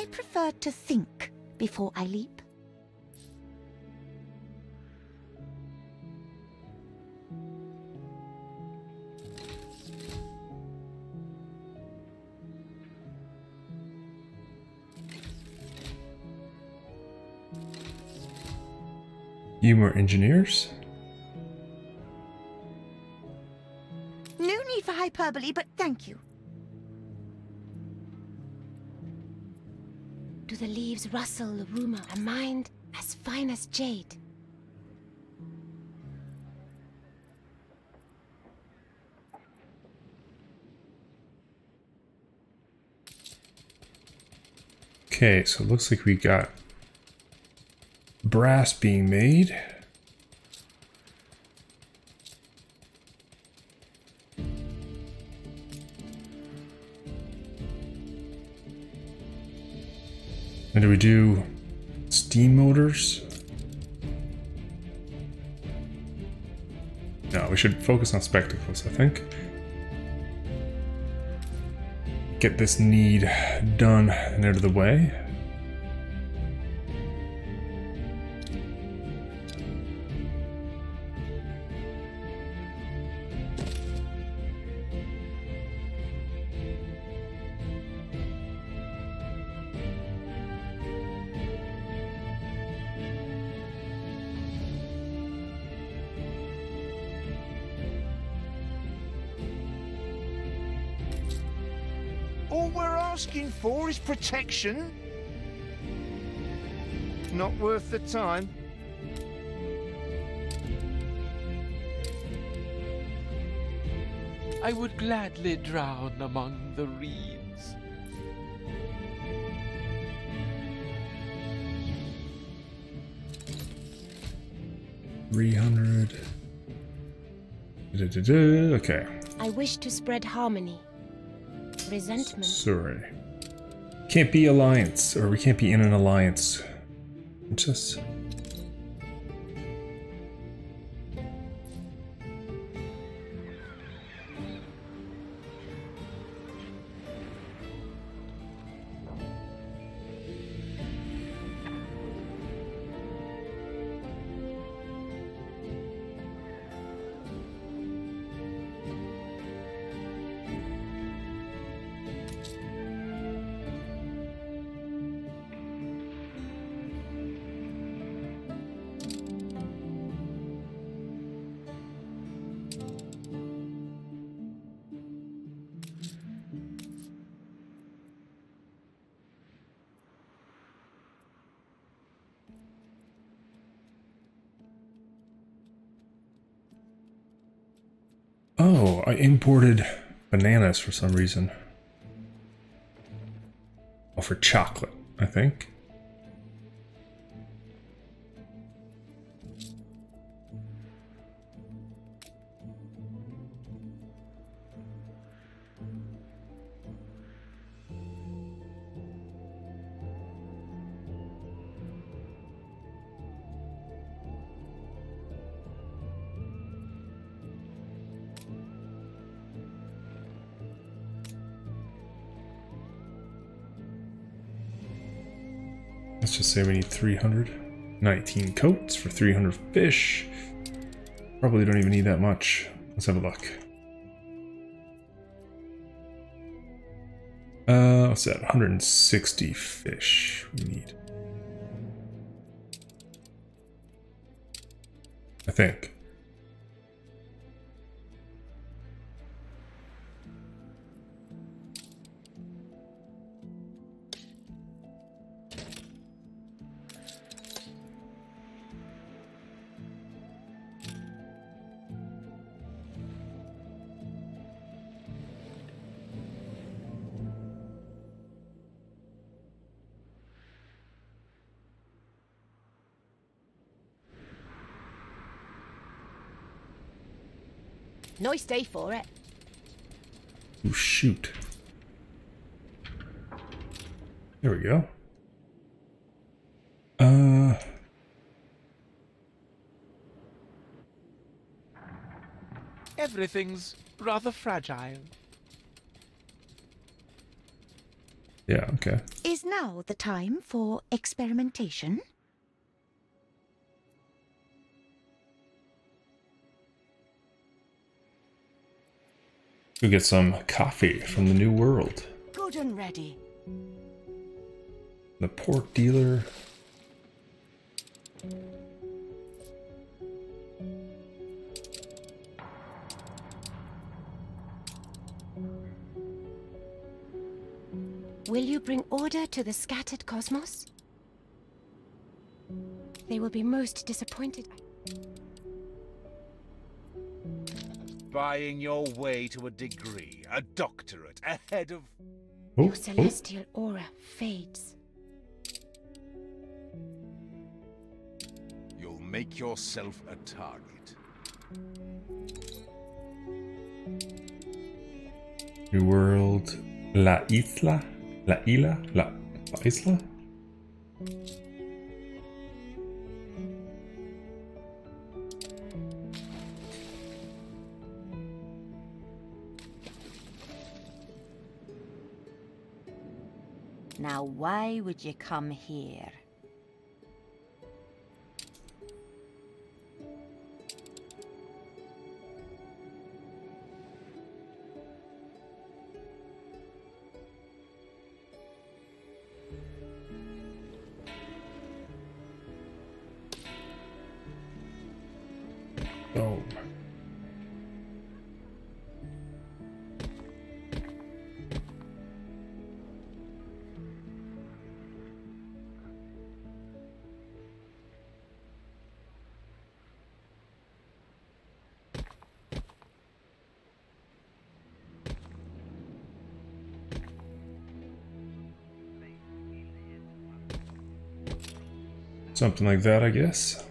I prefer to think before I leap. You more engineers? No need for hyperbole, but thank you. The leaves rustle the rumor a mind as fine as jade? Okay, so it looks like we got brass being made. And do we do steam motors? No, we should focus on spectacles, I think. Get this need done and out of the way. All we're asking for is protection. Not worth the time. I would gladly drown among the reeds. Three hundred. Okay, I wish to spread harmony. Resentment. sorry. Can't be alliance, or we can't be in an alliance. Just I imported bananas for some reason. Oh, for chocolate, I think. Let's just say we need 319 coats for 300 fish. Probably don't even need that much. Let's have a look. Uh, what's that? 160 fish we need. I think. Nice day for it. Oh, shoot. There we go. Uh, Everything's rather fragile. Yeah, okay. Is now the time for experimentation? Go get some coffee from the New World. Good and ready. The pork dealer. Will you bring order to the scattered cosmos? They will be most disappointed. Buying your way to a degree, a doctorate, ahead of. Oh, Your celestial aura fades. You'll make yourself a target. New World. La Isla? La Isla? La, La Isla? Now, why would you come here? Something like that, I guess.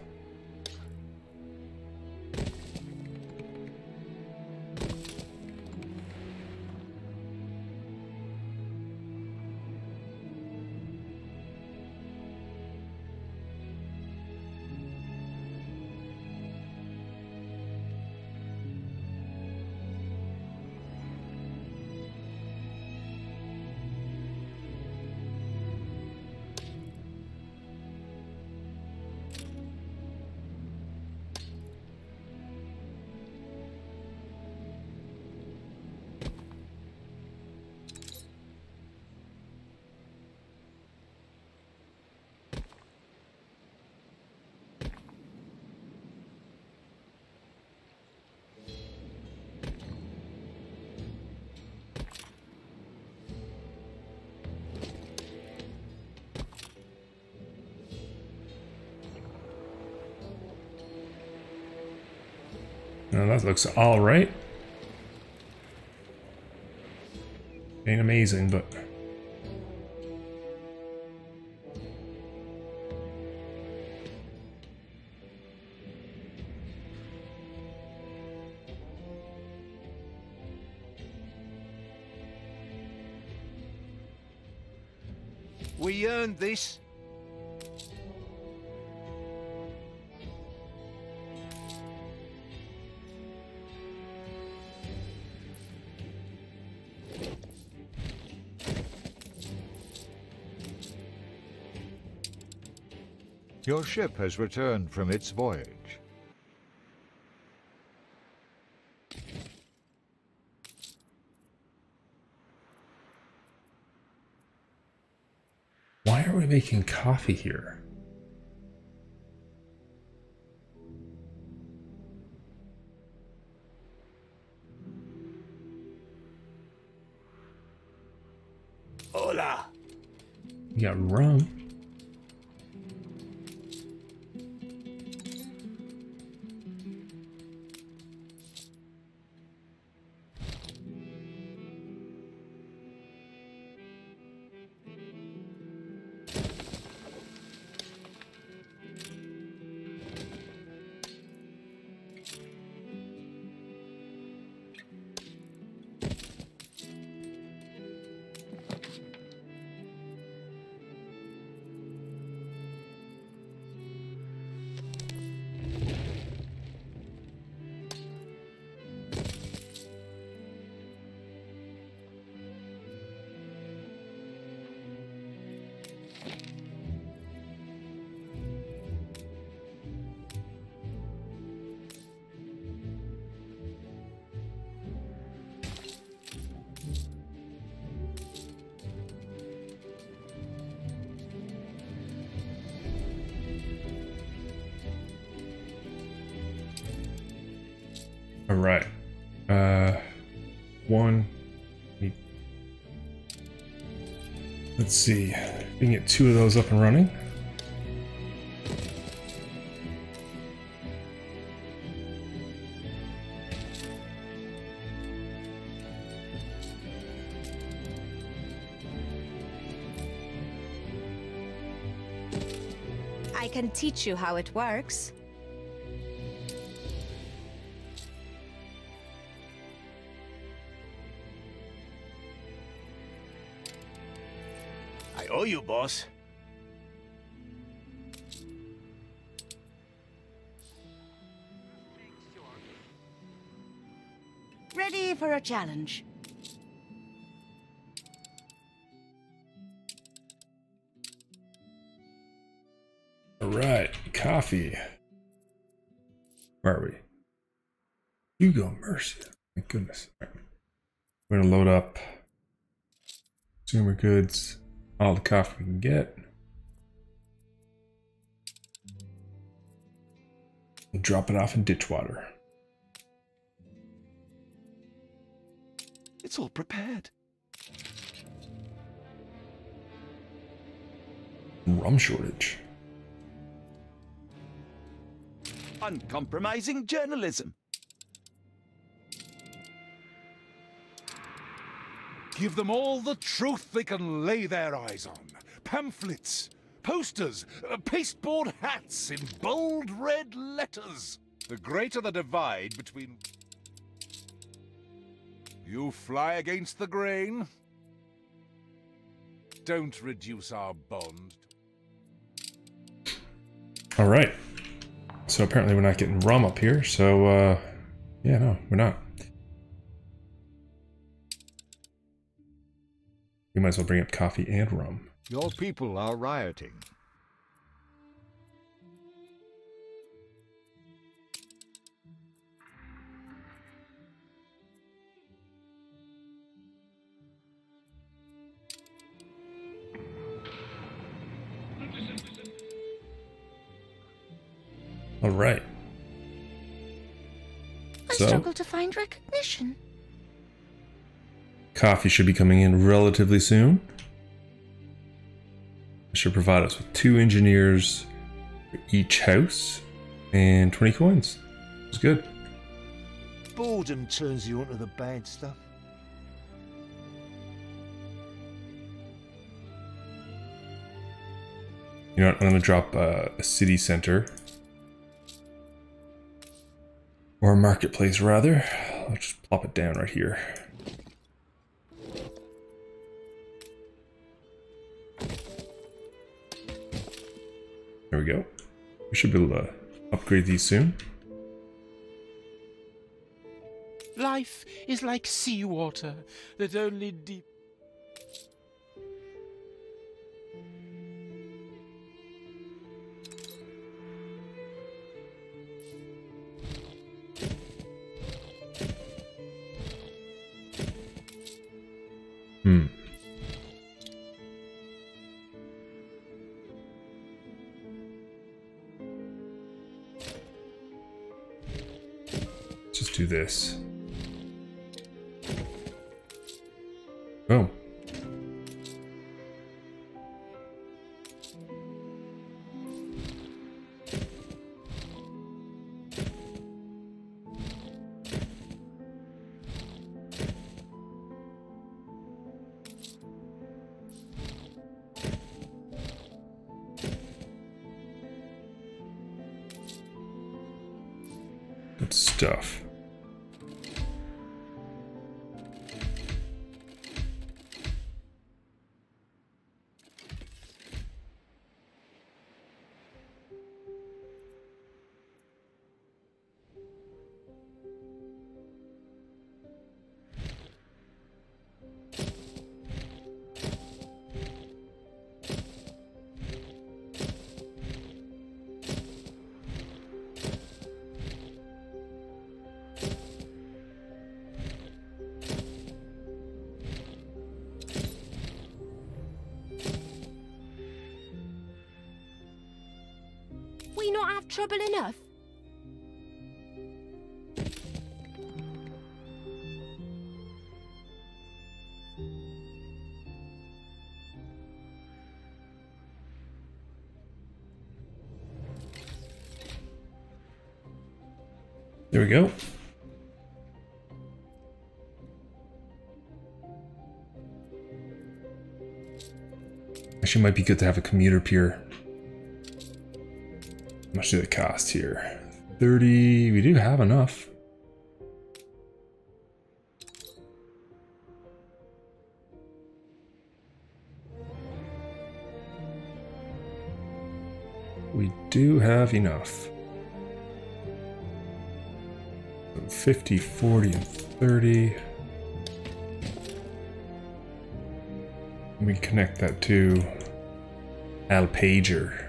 Now that looks alright. Ain't amazing, but... We earned this. Your ship has returned from its voyage. Why are we making coffee here? Hola! We got rum. Right. Uh, one. Let's see. We can get two of those up and running. I can teach you how it works. Owe you, boss. Ready for a challenge. All right, coffee. Where are we? Hugo Mercia. My goodness. All right. We're gonna load up consumer goods, all the coffee we can get. We'll drop it off in Ditchwater. It's all prepared. Rum shortage. Uncompromising journalism. Give them all the truth they can lay their eyes on. Pamphlets, posters, uh, pasteboard hats in bold red letters. The greater the divide between... You fly against the grain. Don't reduce our bond. All right. So apparently we're not getting rum up here. So uh, yeah, no, we're not. We might as well bring up coffee and rum. Your people are rioting. All right. I So? struggle to find recognition. Coffee should be coming in relatively soon. It should provide us with two engineers for each house and 20 coins. It's good. Boredom turns you onto the bad stuff. You know what? I'm going to drop uh, a city center. Or a marketplace, rather. I'll just plop it down right here. There we go. We should be able to upgrade these soon. Life is like seawater that only deep. Stuff. trouble enough. There we go. Actually, might be good to have a commuter pier much do they cost here? 30. We do have enough. We do have enough. 50, 40, and 30. Let me connect that to Alpager.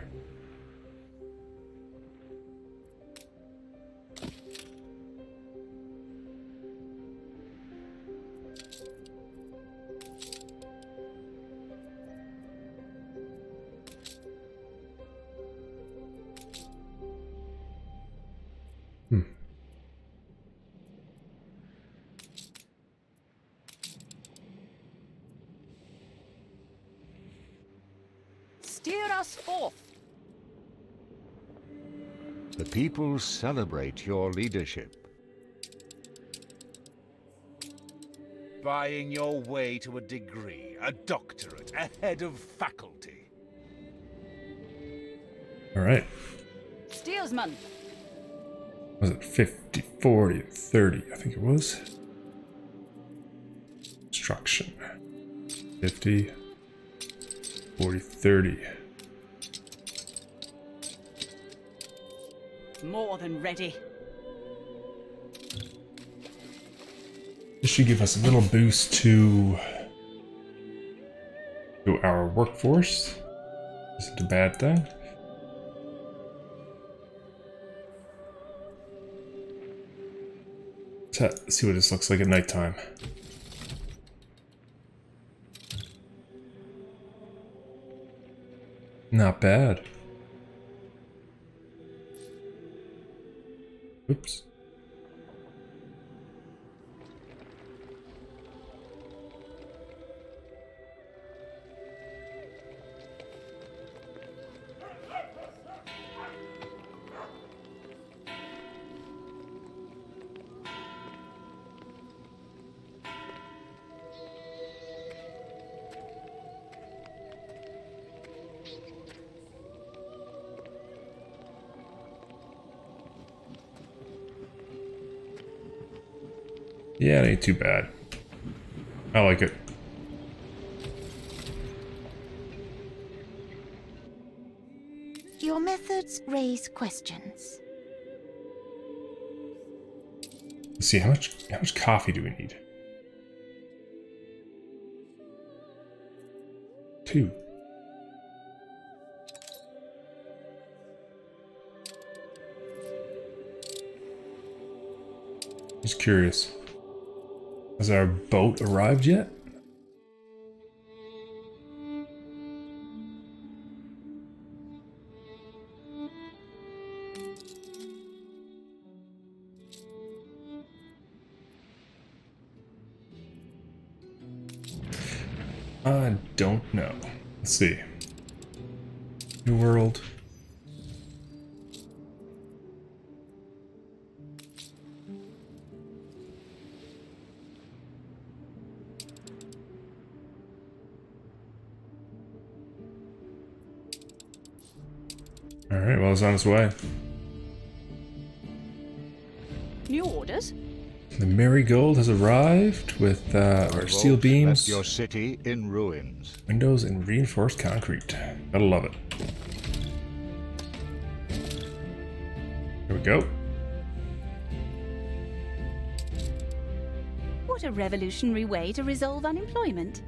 The people celebrate your leadership. Buying your way to a degree, a doctorate, a head of faculty. All right. Steersman. Was it 50, 40, 30? I think it was. Instruction. 50, 40, 30. More than ready. This should give us a little boost to, to our workforce. Isn't a bad thing. Let's see what this looks like at nighttime. Not bad. Oops. Yeah, it ain't too bad. I like it. Your methods raise questions. Let's see how much how much coffee do we need? Two. Just curious. Has our boat arrived yet? I don't know. Let's see. New world. Alright, well, it's on its way. New orders? The Marigold has arrived with uh, our steel beams, your city in ruins. windows, and reinforced concrete. Gotta love it. Here we go. What a revolutionary way to resolve unemployment.